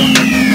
Musik